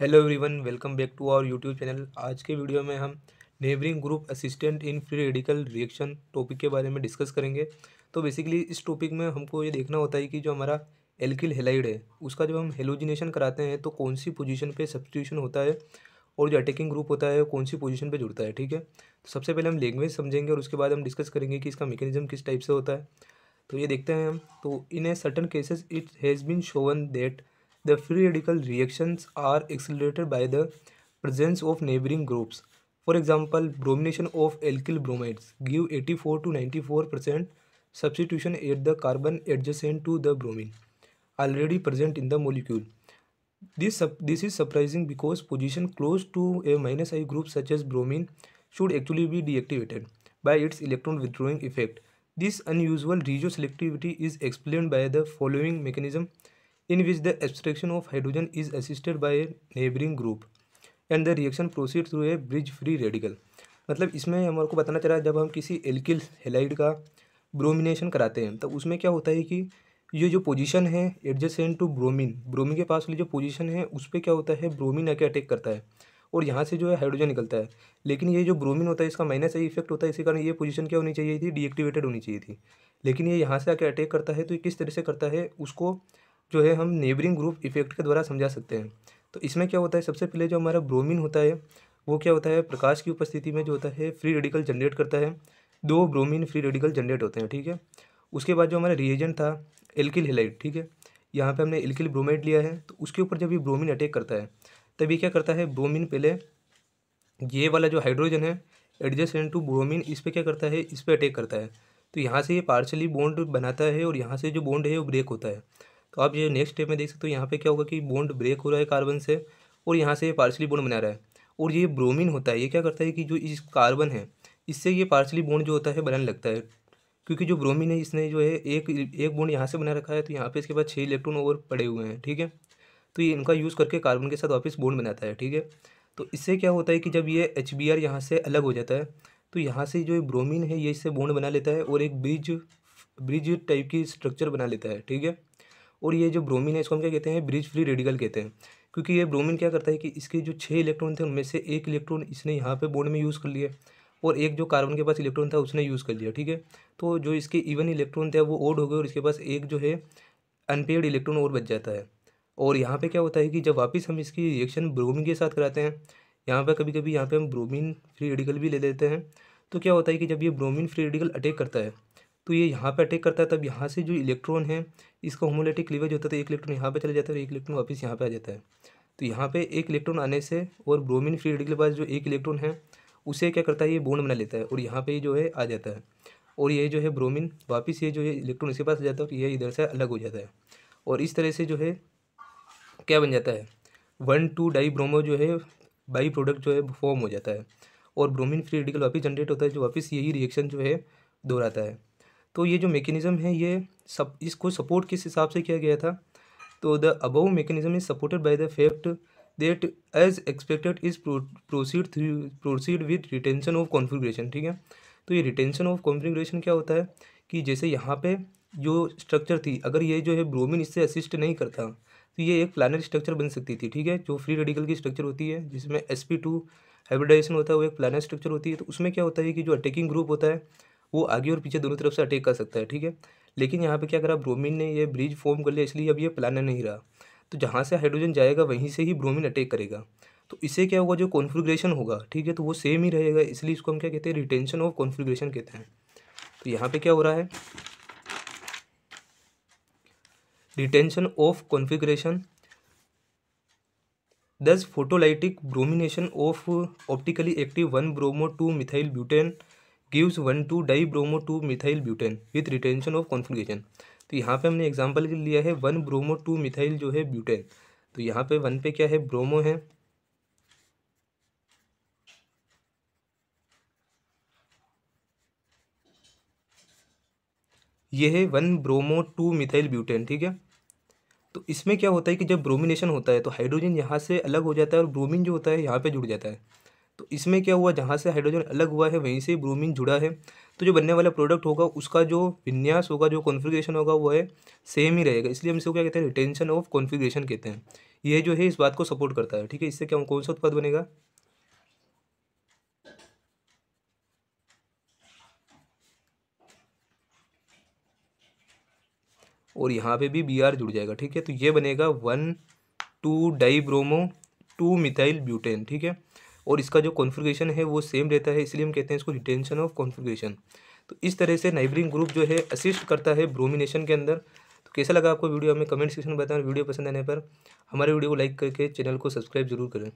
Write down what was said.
Hello everyone, welcome back to our YouTube channel. आज के video में हम neighbouring group assistant in free radical reaction topic के बारे में डिस्कस करेंगे। तो बेसिकली इस टॉपिक में हमको ये देखना होता है कि जो हमारा एल्किल हेलाइड है, उसका जब हम हेलोजिनेशन कराते हैं तो कौन सी पोजीशन पे सब्सटीट्यूशन होता है और जो अटैकिंग ग्रुप होता है कौन सी पोजीशन पे जुड़ता है, ठीक है? तो सबसे पहले हम लैंग्वेज समझेंगे और उसके बाद हम डिस्कस करेंगे कि इसका मैकेनिज्म किस टाइप से होता है। तो ये देखते हैं हम। तो in a certain cases it has been shown that The free radical reactions are accelerated by the presence of neighboring groups. For example, bromination of alkyl bromides give 84 to 94 percent substitution at the carbon adjacent to the bromine already present in the molecule. This, this is surprising because position close to a minus I group such as bromine should actually be deactivated by its electron withdrawing effect. This unusual regioselectivity is explained by the following mechanism in which the abstraction of hydrogen is assisted by a neighboring group, and the reaction proceeds through a bridge free radical. मतलब इसमें हमारे को बताना चला, जब हम किसी alkyl halide का ब्रोमिनेशन कराते हैं तो उसमें क्या होता है कि ये जो पोजीशन है एडजसेंट टू ब्रोमीन ब्रोमीन के पास वाली जो पोजीशन है, उस पर क्या होता है ब्रोमीन आके अटैक करता है, और यहाँ से जो है हाइड्रोजन निकलता है। लेकिन ये जो ब्रोमीन होता है, इसका माइनस आई इफ़ेक्ट होता है, इसी कारण ये पोजीशन क्या होनी चाहिए थी डीएक्टिवेटेड होनी चाहिए थी। लेकिन ये यहाँ से आके अटैक करता है तो ये किस तरह से करता है, उसको जो है हम नेबरिंग ग्रुप इफ़ेक्ट के द्वारा समझा सकते हैं। तो इसमें क्या होता है? सबसे पहले जो हमारा ब्रोमीन होता है, वो क्या होता है? प्रकाश की उपस्थिति में जो होता है फ्री रेडिकल जनरेट करता है। दो ब्रोमीन फ्री रेडिकल जनरेट होते हैं, ठीक है? उसके बाद जो हमारा रिएजेंट था एल्किल हेलाइट ठीक है? यहाँ पे हमने एल्किल ब्रोमाइड लिया है तो उसके ऊपर जब ये ब्रोमीन अटैक करता है तभी क्या करता है? ब्रोमीन पहले ये वाला जो हाइड्रोजन है एडजस्ट टू ब्रोमीन इस पर क्या करता है? इस पर अटैक करता है। तो यहाँ से ये पार्शली बॉन्ड बनाता है और यहाँ से जो बॉन्ड है, वो ब्रेक होता है। तो आप ये नेक्स्ट स्टेप में देख सकते हो, यहाँ पे क्या होगा कि बॉन्ड ब्रेक हो रहा है कार्बन से, और यहाँ से ये पार्सली बॉन्ड बना रहा है। और ये ब्रोमीन होता है, ये क्या करता है कि जो इस कार्बन है, इससे ये पार्सली बॉन्ड जो होता है बनाने लगता है। क्योंकि जो ब्रोमीन है, इसने जो है एक एक बॉन्ड यहाँ से बना रखा है तो यहाँ पे इसके बाद छः इलेक्ट्रॉन और पड़े हुए हैं, ठीक है? तो ये इनका यूज़ करके कार्बन के साथ वापस बॉन्ड बनाता है, ठीक है? तो इससे क्या होता है कि जब ये एच बी आर यहाँ से अलग हो जाता है तो यहाँ से जो ब्रोमीन है, ये इससे बॉन्ड बना लेता है, और एक ब्रिज ब्रिज टाइप की स्ट्रक्चर बना लेता है, ठीक है? और ये जो ब्रोमीन है, इसको हम क्या कहते हैं? ब्रिज फ्री रेडिकल कहते हैं। क्योंकि ये ब्रोमीन क्या करता है कि इसके जो छः इलेक्ट्रॉन थे, उनमें से एक इलेक्ट्रॉन इसने यहाँ पे बॉन्ड में यूज़ कर लिया और एक जो कार्बन के पास इलेक्ट्रॉन था, उसने यूज़ कर लिया, ठीक है? तो जो इसके इवन इलेक्ट्रॉन थे, वो ओड हो गए और इसके पास एक जो है अनपेड इलेक्ट्रॉन और बच जाता है। और यहाँ पे क्या होता है कि जब वापस हम इसकी रिएक्शन ब्रोमीन के साथ कराते हैं, यहाँ पर कभी कभी यहाँ पे हम ब्रोमीन फ्री रेडिकल भी ले लेते हैं तो क्या होता है कि जब ये ब्रोमीन फ्री रेडिकल अटैक करता है तो ये यहाँ पे अटैक करता है, तब यहाँ से जो इलेक्ट्रॉन है, इसका होमोलेटिक क्लीवेज होता है तो एक इलेक्ट्रॉन यहाँ पे चला जाता है और एक इलेक्ट्रॉन वापस यहाँ पे आ जाता है। तो यहाँ पे एक इलेक्ट्रॉन आने से और ब्रोमिन फ्री रेडिकल के पास जो एक इलेक्ट्रॉन है, उसे क्या करता है, ये बोन बना लेता है और यहाँ पे जो है आ जाता है। और ये जो है ब्रोमिन वापस ये जो है इलेक्ट्रॉन इसके पास आ जाता है और ये इधर से अलग हो जाता है। और इस तरह से जो है, क्या बन जाता है वन टू डाई ब्रोमो जो है बाई प्रोडक्ट जो है फॉर्म हो जाता है। और ब्रोमिन फ्री रेडिकल वापस जनरेट होता है, जो वापस यही रिएक्शन जो है, दोहराता है। तो ये जो मेकेनिज़्म है, ये सब, इसको सपोर्ट किस हिसाब से किया गया था? तो the above mechanism is supported by the fact that as expected is proceed proceed with retention of configuration ठीक है? तो ये रिटेंशन ऑफ़ कॉन्फ़िगरेशन क्या होता है? कि जैसे यहाँ पे जो स्ट्रक्चर थी, अगर ये जो है ब्रोमिन इससे असिस्ट नहीं करता तो ये एक प्लानर स्ट्रक्चर बन सकती थी, ठीक है? जो फ्री रेडिकल की स्ट्रक्चर होती है, जिसमें एस पी टू होता है, वो एक प्लानर स्ट्रक्चर होती है। तो उसमें क्या होता है कि जो अटैकिंग ग्रुप होता है वो आगे और पीछे दोनों तरफ़ से अटैक कर सकता है, ठीक है? लेकिन यहाँ पे क्या करा ब्रोमीन ने ये ब्रिज फॉर्म कर लिया, इसलिए अब ये प्लानर नहीं रहा। तो जहाँ से हाइड्रोजन जाएगा, वहीं से ही ब्रोमीन अटैक करेगा। तो इससे क्या होगा, जो कॉन्फ़िगरेशन होगा, ठीक है? तो वो सेम ही रहेगा, इसलिए इसको हम क्या कहते हैं रिटेंशन ऑफ़ कॉन्फ़िगरेशन कहते हैं। तो यहाँ पे क्या हो रहा है? Retention of configuration thus photolytic bromination of optically active one bromo two methyl butane gives one two di bromo two methyl butane with retention of configuration तो यहाँ पे हमने एग्जांपल लिया है वन ब्रोमो टू मिथाइल जो है butane तो यहाँ पे वन पे क्या है? ब्रोमो है। ये है one bromo two methyl butane ठीक है? तो इसमें क्या होता है कि जब ब्रोमिनेशन होता है तो हाइड्रोजन यहाँ से अलग हो जाता है और ब्रोमीन जो होता है, यहाँ पे जुड़ जाता है। तो इसमें क्या हुआ, जहाँ से हाइड्रोजन अलग हुआ है, वहीं से ब्रोमीन जुड़ा है। तो जो बनने वाला प्रोडक्ट होगा, उसका जो विन्यास होगा, जो कॉन्फ़िगरेशन होगा, वो है सेम ही रहेगा। इसलिए हम इसको क्या कहते हैं रिटेंशन ऑफ़ कॉन्फ़िगरेशन कहते हैं। ये जो है, इस बात को सपोर्ट करता है, ठीक है? इससे क्या, कौन सा उत्पाद बनेगा? और यहाँ पे भी बी आर जुड़ जाएगा, ठीक है? तो ये बनेगा one two di bromo two methyl butane ठीक है? और इसका जो कॉन्फ़िगरेशन है, वो सेम रहता है, इसलिए हम कहते हैं इसको रिटेंशन ऑफ़ कॉन्फ़िगरेशन तो इस तरह से नाइबरिंग ग्रुप जो है असिस्ट करता है ब्रोमिनेशन के अंदर. तो कैसा लगा आपको वीडियो? हमें कमेंट सेक्शन में बताएँ वीडियो पसंद आने पर हमारे वीडियो को लाइक करके चैनल को सब्सक्राइब ज़रूर करें।